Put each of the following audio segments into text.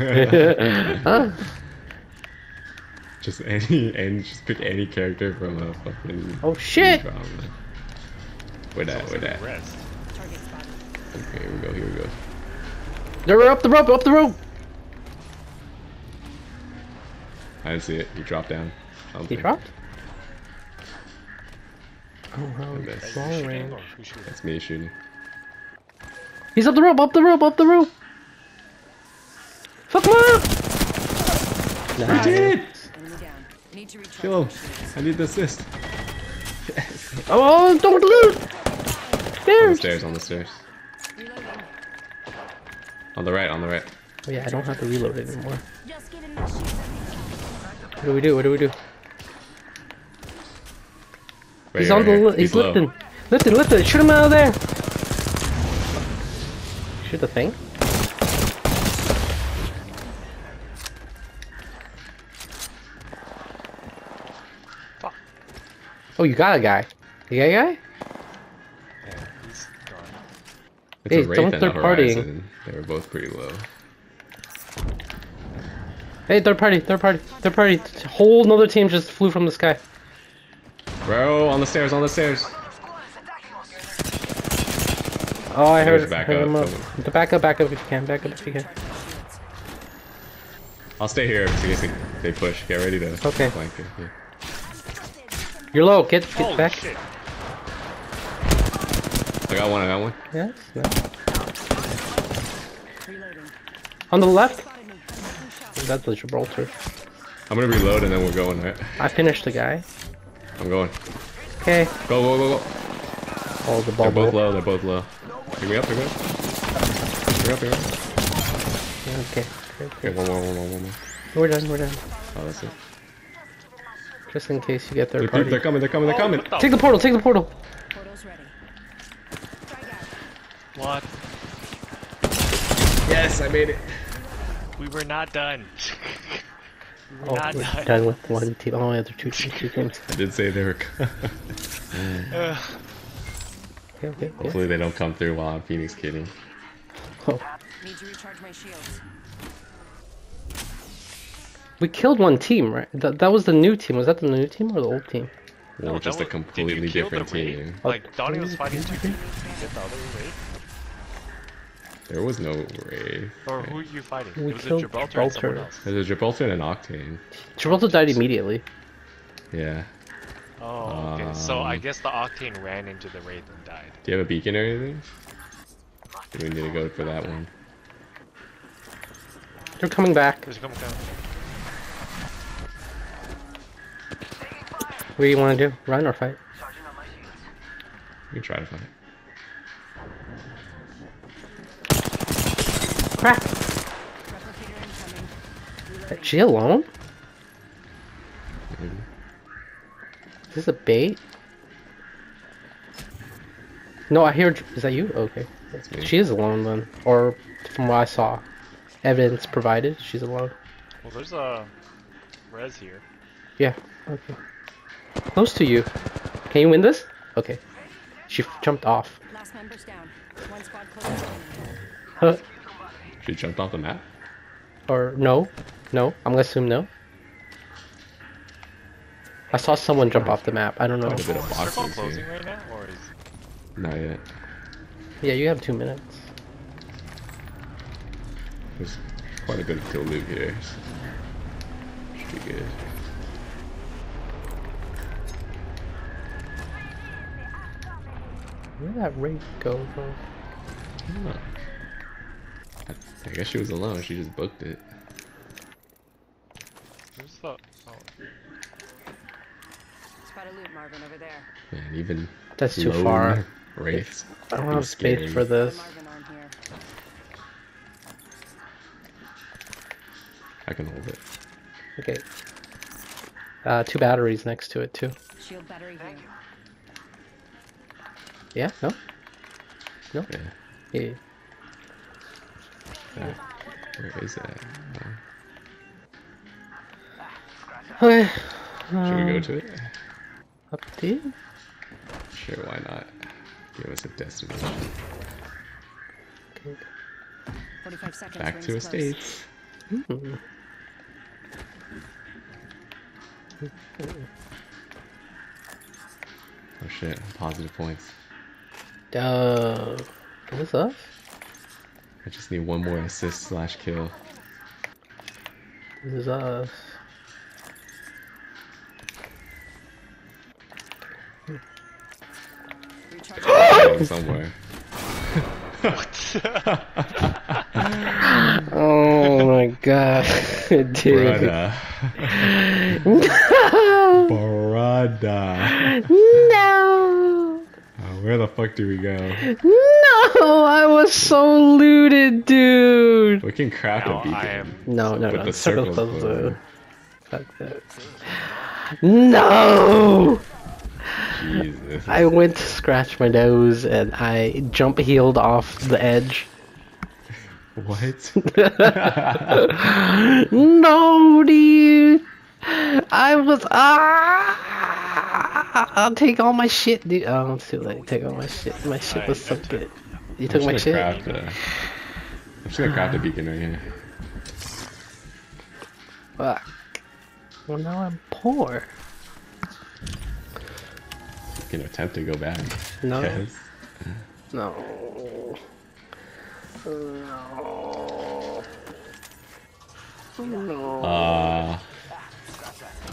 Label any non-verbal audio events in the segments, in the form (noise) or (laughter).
(laughs) huh? Just any, and just pick any character from a fucking. Oh shit! drama. Where that? Where that? Rest. Target spotted. Okay, here we go. Here we go. They're up the rope, up the rope! I didn't see it. He dropped down. He Something. dropped? Oh, how I missed. long Shooting range. or who's shooting? That's me shooting. He's up the rope, up the rope, up the rope! Fuck him up! Nice. did! Enemy. Need to recharge. Kill him. I need the assist. Oh, oh, oh don't lose! On the stairs. On the stairs. On the right. On the right. Oh yeah, I don't have to reload it anymore. Just giving my shields What do we do? What do we do? Right He's here, on the right here. li- he's low. lifting. Lifting, lifting. Shoot him out of there. Shoot the thing. Oh, you got a guy. You got a guy? Yeah, he's gone. It's Hey, a wraith and a third partying. horizon. They were both pretty low. Hey, third party, third party, third party. Whole another team just flew from the sky. Bro, on the stairs. On the stairs. Oh, I heard, back heard up, him up. The back up, back up if you can. Back up if you can. I'll stay here in case they- they push. Get ready to Okay. flank it. You're low. Get get Holy back. shit. I got one. I got one. Yes. no. On the left. Spotted me. Two shots. That's the Gibraltar. I'm gonna reload and then we're going. Right? I finished the guy. I'm going. Okay. Go, go, go, go. Oh, the They're both low. They're both low. Pick me up. Pick me up. Pick me up. Pick me up. Okay. Okay, Okay, okay. one more, one more, one more. We're done. We're done. Oh, that's it. Just in case you get They're, third they're, coming. They're coming. They're Oh, coming. what the Take the portal. Take the portal. Portal's ready. What? Yes, I made it. We were not done. (laughs) we were Oh, not we're done. done with one team. Oh, yeah, there are two, two, two teams. I did say they were. Ugh. (laughs) Okay, okay, okay. Hopefully they don't come through while I'm Phoenix kitting. Oh. Need to recharge my shields. We killed one team, right? That, that was the new team. Was that the new team or the old team? Well, No, just that a was- did you completely different team. Like, Donnie was Oh, fighting two okay. teams. Did you get the other wraith? There was no wraith. Or who are you fighting? We it was a killed Gibraltar, and someone Gibraltar. else. There's a Gibraltar and an Octane. Gibraltar died immediately. Yeah. Oh, okay. so I Um, guess the Octane ran into the wraith and died. Do you have a beacon or anything? Do we need to go for that one? They're coming back. There's coming down. What do you want to do? Run or fight? We can try to fight. it. Crack! Is she alone? Maybe. Is this a bait? No, I hear. Is that you? Okay. That's me. She is alone then. Or from what I saw. Evidence provided, she's alone. Well, there's a res here. Yeah, okay. Close to you. Can you win this? Okay. She jumped off. Last member's down. One squad close. Huh. She jumped off the map? Or no. No. I'm gonna assume no. I saw someone jump off the map. I don't know. Quite a bit of Is circle boxes closing here. right now, or is Not yet. Yeah, you have two minutes. There's quite a bit of kill loot here. so Should be good. Where'd that wraith go, bro? Huh. I, I guess she was alone. She just booked it. where's the? Oh, Spot a loot, Marvin, over there. Man, even That's too lone far. Wraiths. I don't seem have space for this. Marvin arm here. I can hold it. Okay. Uh, two batteries next to it too. Shield battery here. Yeah? No? No? Yeah. Yeah. Uh, where is that? Uh, Okay. should we go um, to it? Up to you. Sure, why not? Give us a destination. Okay. 45 seconds. Back rings to close. estates. Hmm. Oh shit, positive points. Uh, is this us? I just need one more assist slash kill. This is us. Somewhere. (laughs) Oh my god, (laughs) dude. (laughs) Brother. No! Brother. No! Uh, where the fuck do we go? No! I was so looted, dude! We can craft Now a beacon. I am. No, no, With no. the circle circles close the. Fuck that. No! Jesus. I went to scratch my nose and I jump healed off the edge. What? (laughs) no, dude! I was. Ah! I'll take all my shit, dude. Oh, it's too late. Take all my shit. My shit was so good. You took my shit? a, I'm just gonna craft a (sighs) beacon right here. Fuck. Well, now I'm poor. You can attempt to go back. No. (laughs) Yes. No. No. No. Uh,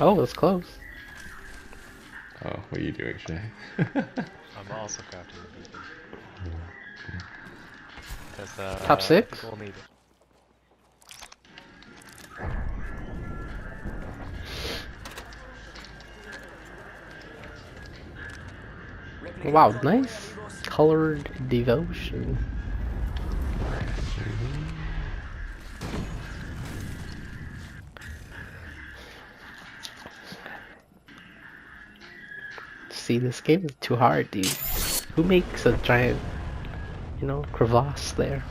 oh, it's close. Oh, what are you doing, Shay? (laughs) I'm also crafting the beacon. Because uh, Top six? People need it. Wow, nice colored devotion. See, this game is too hard, dude. Who makes a giant, you know, crevasse there?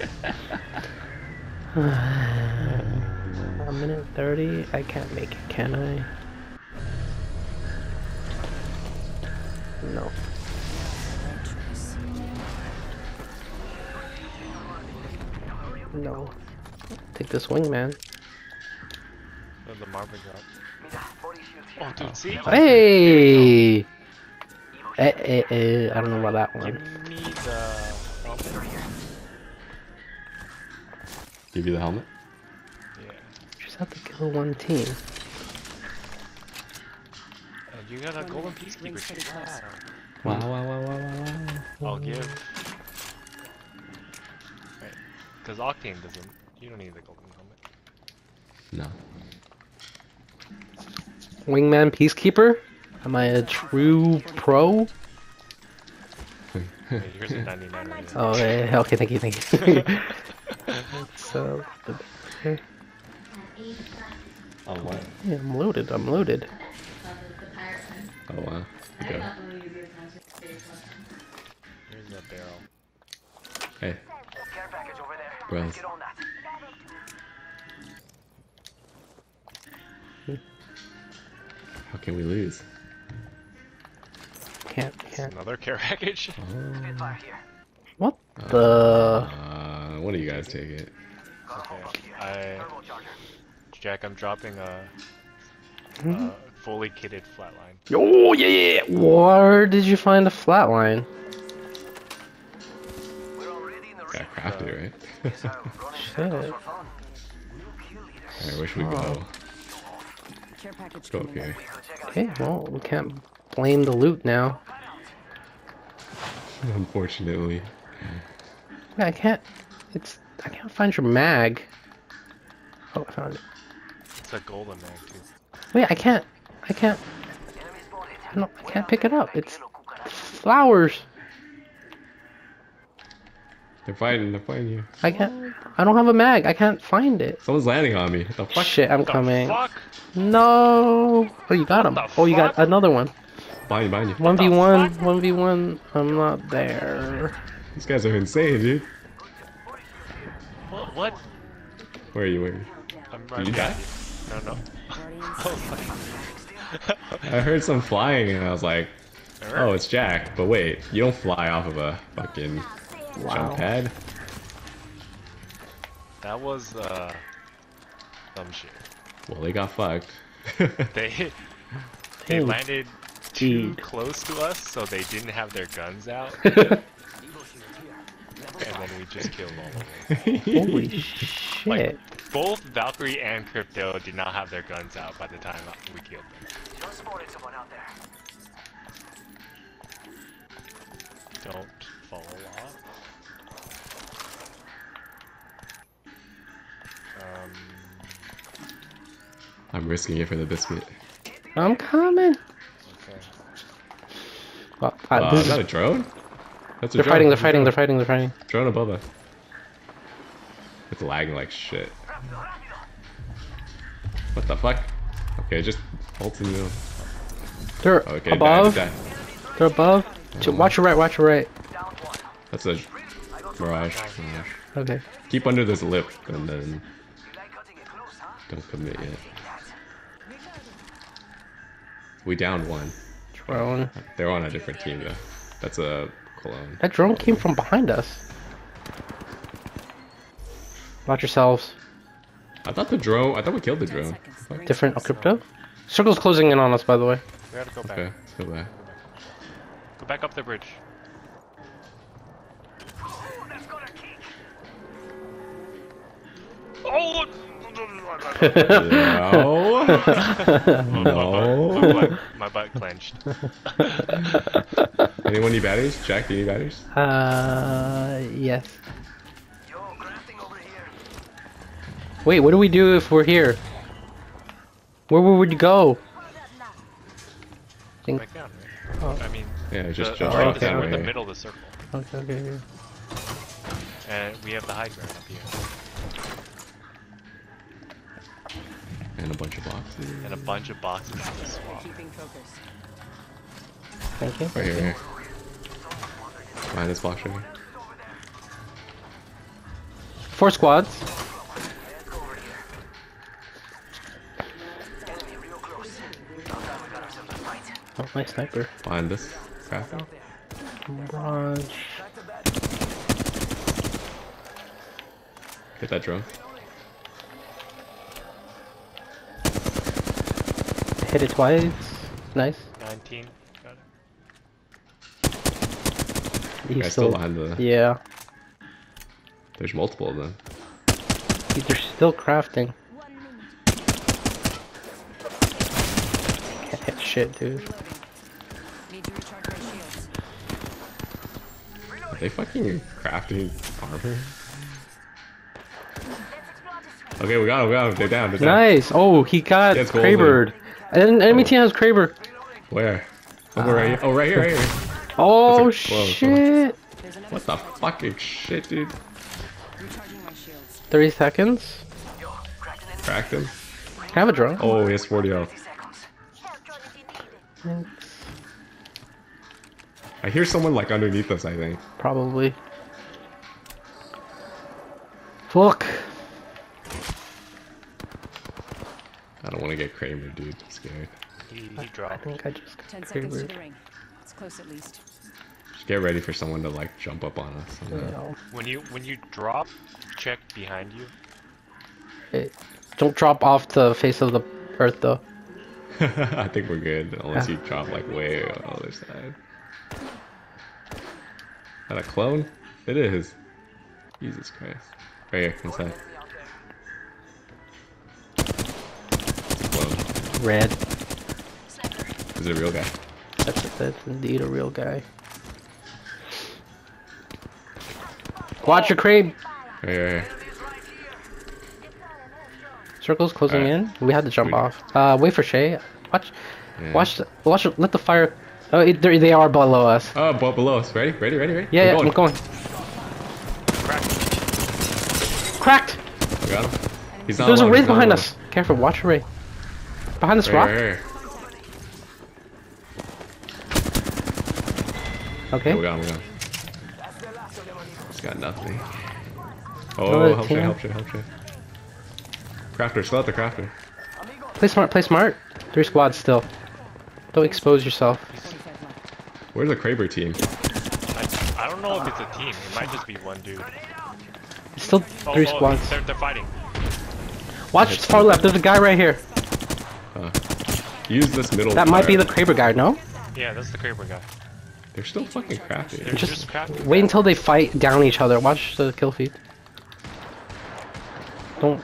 (sighs) a minute 30? I can't make it, can I? No. No. Take this wingman. The Marvin drop. Oh, dude, see? Hey! Eh, eh, eh, I don't know about that Give one. me the helmet. Give you the helmet? Yeah. Just have to kill one team. And you got a golden peacekeeper Rings shit. pretty close. Wow, wow, wow, wow, wow, wow. I'll give. Right. Because Octane doesn't. You don't need the golden helmet. No. Wingman Peacekeeper? Am I a true pro? Wait, here's (laughs) a 99 right. Oh, yeah, okay, thank you, thank you. (laughs) so, okay. Oh, what? yeah, I'm loaded, I'm loaded. Oh, wow. Okay. Here's a barrel. Hey, Care package over there. bros. Get hmm. on that. How can we lose? Can't, can't. Another care package? (laughs) Spitfire. What Uh, the? Uh, what do you guys take it? Okay. I. Jack, I'm dropping a. Mhm. a fully kitted flatline. Oh, yeah, yeah! Where did you find a flatline? We're already in the Got ring. crafted, right? Yes, sir. (laughs) Shit. for fun. New kill leaders. I wish we could Oh. go. Care package Go up here. We could check out Okay, well, we can't blame the loot now. Unfortunately. Yeah, I can't. It's. I can't find your mag. Oh, I found it. It's a golden mag, too. Wait, I can't. I can't. I don't. I can't pick it up. It's flowers. They're fighting, they're fighting you. I can't. I don't have a mag. I can't find it. Someone's landing on me. The fuck? Shit, I'm the coming. fuck? No. Oh, you got him. the Oh, you got another one. Behind you, behind you. One v one. One v one. I'm not there. These guys are insane, dude. What? what? Where are you? Where are you? I'm Did you die? No, no. (laughs) Oh, I heard some flying and I was like, er? oh, it's Jack. But wait, you don't fly off of a fucking Wow. jump pad? That was, uh, Some shit. Well, they got fucked. (laughs) They they Oh, landed too dude. close to us, so they didn't have their guns out, (laughs) and then we just killed all of them. Holy (laughs) shit. Like both Valkyrie and Crypto did not have their guns out by the time we killed them. Just spotted someone out there. Don't fall off. Um, I'm risking it for the biscuit. I'm coming. okay. Well, uh, Uh, is is- that a drone? That's a they're drone. fighting, they're fighting, they're fighting, they're fighting. Drone above us. It's lagging like shit. What the fuck? Okay, just ult in the They're Okay, above. died, died. They're above. Ch- Watch your right, watch your right. That's a mirage. mirage. Okay. Keep under this lip and then close, huh? don't commit yet. We downed one. Drone. They're on a different team though. That's a clone. That drone came from behind us. Watch yourselves. I thought the drone. I thought we killed the drone. seconds. The ring's Different close. crypto. Circle's closing in on us, by the way. We gotta go back. Okay, let's go back. Go back up the bridge. No. no. My butt, my butt clenched. (laughs) Anyone need batteries? Jack, do you need batteries? Uh, yes. Yo, crafting over here. Wait, what do we do if we're here? Where would we go? Think. Back down, Oh. I mean, Yeah, just the, jump right off the, in the way. middle of the circle, Okay, okay, okay. and we have the high ground up here, And a bunch of boxes. and a bunch of boxes to swap. Keeping focus. Thank you. Right here, right here. Behind this box right here. Four squads. Enemy real close. Outside we got ourselves a fight. Oh, my sniper. Behind this. Crafting. Mirage. Hit that drone. Hit it twice. Nice. 19. Got it. He's Guy's still behind the. Yeah. There's multiple of them. They're still crafting. Can't hit shit, dude. Reloading. Need to recharge my shields. Are they fucking crafting armor? Okay, we got him, we got him. They're down, they're down. Nice. Oh, he got Yeah, it's golden. Krabered. And enemy team has Kraber. Where? Oh, right here. Oh, right here, right here. Oh That's a close one. shit. Another What the fucking shit, dude? recharging my shields. 30 seconds. Yo, cracked an enemy. Cracked him. Have a drone. Oh, he has 40 health. I hear someone like underneath us, I think. Probably. Fuck. I don't want to get Kraber, dude. I'm scared. He, he I think I just got Ten seconds to the ring. It's close at least. Just get ready for someone to like jump up on us. You When you when you drop, check behind you. it- don't drop off the face of the earth though. (laughs) I think we're good, unless Yeah. you drop like way on the other side. That a clone? It is. Jesus Christ. Right here, inside. Red. Is it a real guy? That's that's indeed a real guy. Watch your crab. Right here, right. Circle's closing in. We had to jump We- off. Uh, wait for Shay. Watch. Yeah. Watch. The, watch. Let the fire. Oh, it, they're- below us. Oh, but below us. Ready? Ready? Ready? Ready? Yeah, We're yeah, I'm going. Crack. Cracked. We got him. He's not There's a wraith behind us. Careful. Watch your wraith. Behind this Right, rock. right, right. Okay. Yeah, we got him, we got him. He's got nothing. Oh, Another help Shay, help Shay, help Shay. Crafter, still at the crafter. Play smart. Play smart. Three squads still. Don't expose yourself. Where's the Kraber team? I, I don't know if it's a team. It might just be one dude. It's still Oh, three oh, squads. They're, they're fighting. Watch far left. There's a guy right here. Uh, use this middle. That might be the Kraber guy. No. Yeah, that's the Kraber guy. They're still fucking crappy. They're Just just, crafty. Wait until they fight down each other. Watch the kill feed. Don't.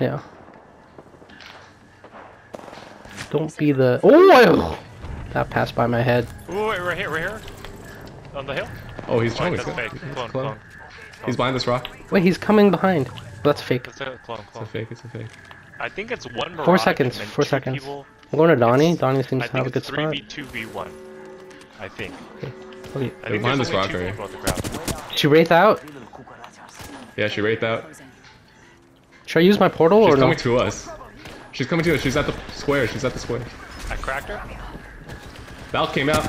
Yeah. Don't be the. Oh! That passed by my head. Ooh, wait, right here, right here. On the hill? Oh, he's Oh, trying to that's fake. Clone, clone. He's behind this rock. Wait, he's coming behind. That's fake. That's a clone, It's a fake. It's a fake. I think it's one Mirage Four seconds, and four two seconds. People. I'm going to Donnie. It's- Donnie seems to have a good it's spot. 3v2v1. I think. Okay. I think behind there's this rock right people on the ground. She wraith out. Yeah, she raped out. Should I use my portal She's or no? She's coming to us. She's coming to us. She's at the square. She's at the square. I cracked her. Val came out.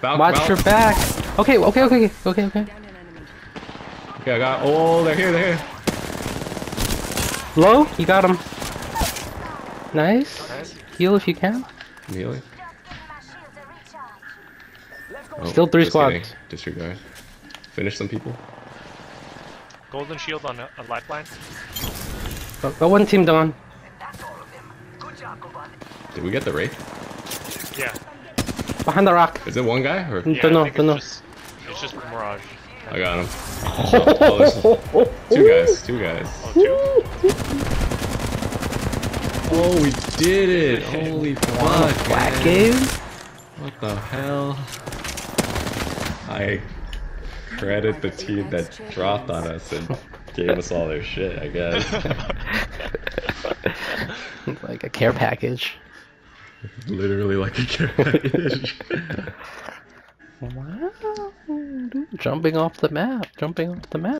Val, Watch Val. your back. Okay, okay, okay, okay, okay, okay. Down an enemy. Okay, I got. Oh, they're here. They're here. Low, you got him. Nice. Nice. Heal if you can. Kneeling. Oh, Still three just kidding. squads. Disregard. Finish some people. Golden shield on a, a lifeline. Got, got one team done. Good job, compadre. Did we get the wraith? Yeah. Behind the rock. Is it one guy or? Mm, yeah, Don't know, I think don't know. it's just, it's just Mirage. I got him. Oh, two guys. Two guys. Oh, two? Oh, we did it! Holy fuck! Black game. What the hell? I credit the team that dropped on us and gave us all their shit, I guess. (laughs) like a care package. Literally like a carriage. (laughs) Wow. Jumping off the map. Jumping off the map.